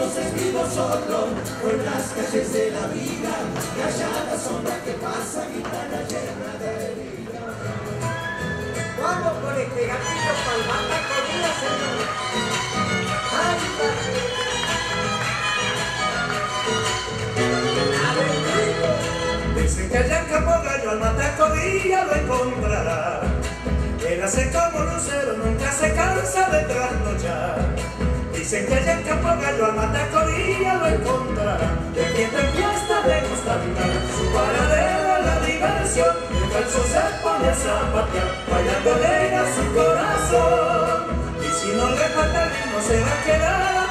entonces vivo solo por las calles de la vida, callada sombra que pasa, guitarra llena de herida. Vamos con este gatito palmata con una señora. Dicen que allá en Campo Gallo al matacodilla lo encontrará. Él hace como lucero, nunca se cansa de trasnochar. Dicen que allá en Campo Gallo al matacodilla lo encontrará. De fiesta en fiesta le gusta andar, su paradero la diversión. El calzo se pone a zapatear, bailando llega su corazón. Y si no le falta el ritmo se va a quedar a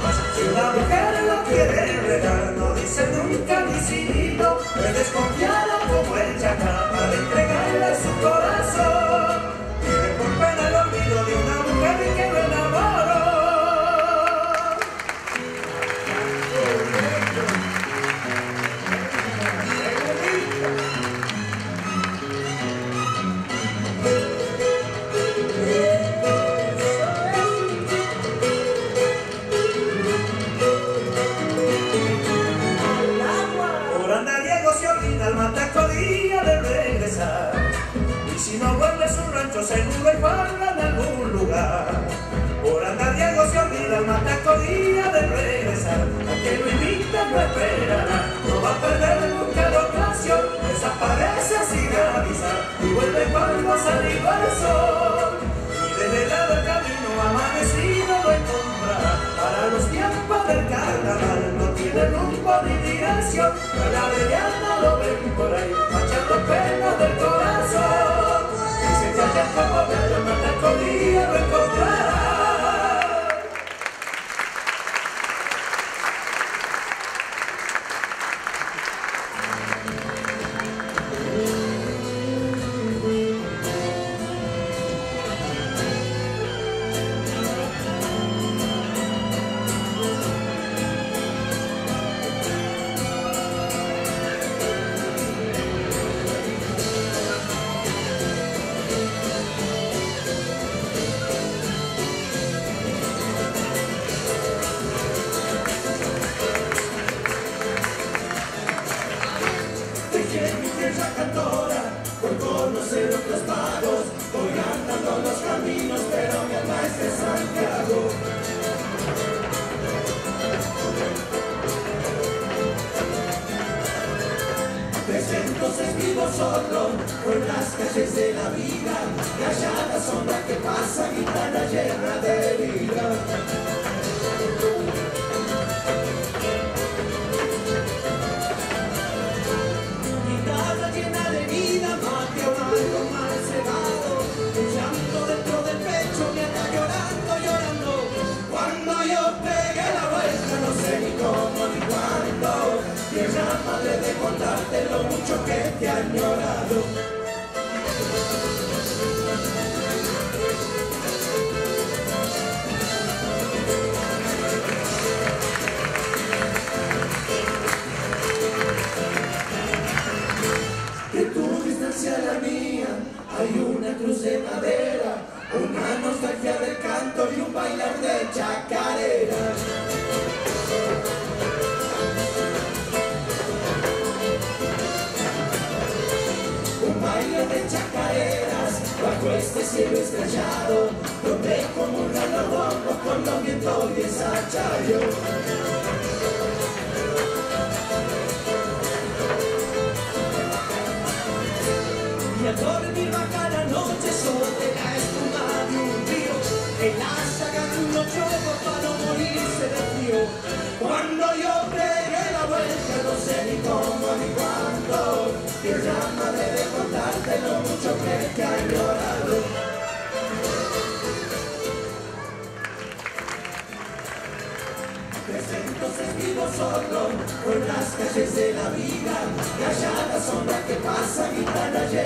más. Si una mujer lo quiere regar, no dice nunca ni si no. Es desconfiada seguro hay barra en algún lugar. Por andariego se olvida el matacodía de regresar. A que lo invita no esperará. No va a perder nunca la ocasión. Desaparece sin avisar. Y vuelve cuando saliva el sol. Y desde el lado del camino amanecido lo encontrará. Para los tiempos del carnaval no tiene rumbo ni dirección. Pero la veriana lo ven por ahí, Entonces vivo solo por las calles de la vida, callada sombra que pasa, guitarra mucho que te ha añorado. Baile de chacareras bajo este cielo estrellado, donde como un rojo con los vientos y desachayo. Y al dormir baja la noche sobre la espuma de un río El asa un chorro para no Desde entonces vivo solo por las calles de la vida, callada sombra que pasa, guitarra.